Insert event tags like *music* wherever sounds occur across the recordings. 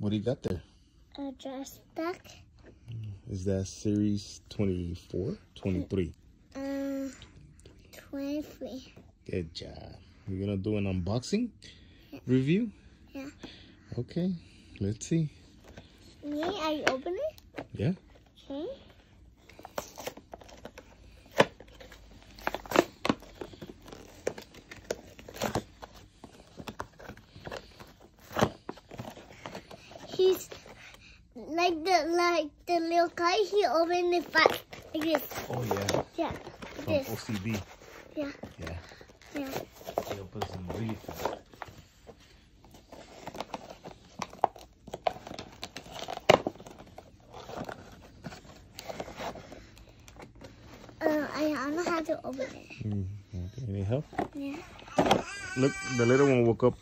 What do you got there? A dress back. Is that series 24? 23? Uh, 23. Good job. We're gonna do an unboxing review? Yeah. Okay, let's see. Me, I open it. Yeah. Okay. He's like the like the little guy. He opened it fast like this. Oh yeah. Yeah. From This. OCB. Yeah. Yeah. Yeah. He opens them really fast. Uh, I don't know how to open it. Mm, okay. Any help? Yeah. Look, the little one woke up.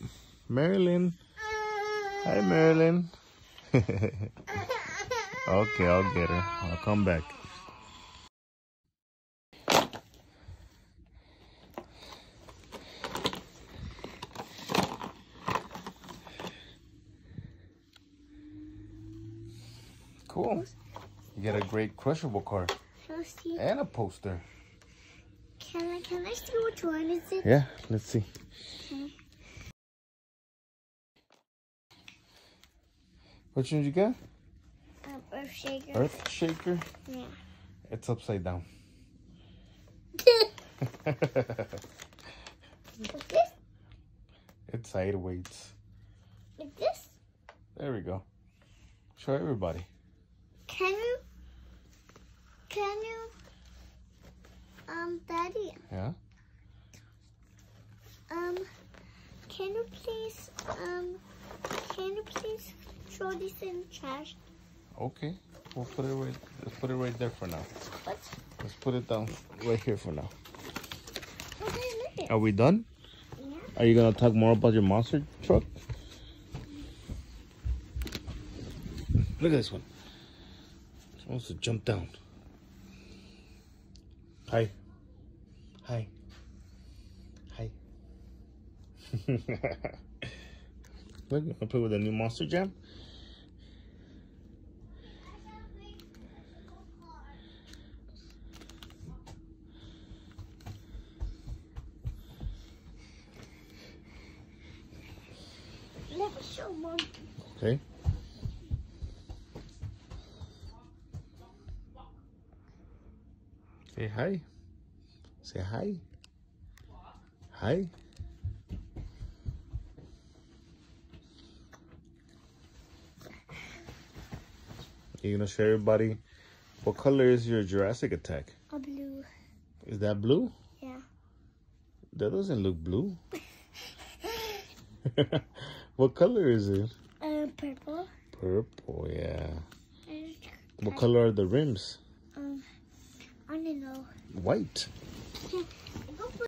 Marilyn. Hi, Marilyn. *laughs* okay, I'll get her. I'll come back. Cool. You get a great crushable card Can I see? and a poster. Can I can I see which one is it? Yeah, let's see. Okay. Which one you get? Um, Earth Shaker. Earth Shaker. Yeah. It's upside down. *laughs* Like this? it's sideways. Like this? There we go. Show everybody. Can you? Can you? Um, Daddy. Yeah. Um, can you please? Um, can you please throw this in the trash? Okay. We'll put it right. Let's put it right there for now. What? Let's put it down right here for now. Okay. Are we done? Yeah. Are you gonna talk more about your monster truck? Look at this one. It wants to jump down. Hi. Hi. Hi. *laughs* Look, I play with a new Monster Jam. Never show mom. Okay. Say hi. Say hi. Hi. You gonna show everybody what color is your Jurassic attack? A blue. Is that blue? Yeah. That doesn't look blue. *laughs* what color is it? Uh, purple. Purple, yeah. What color are the rims? um, I don't know. White.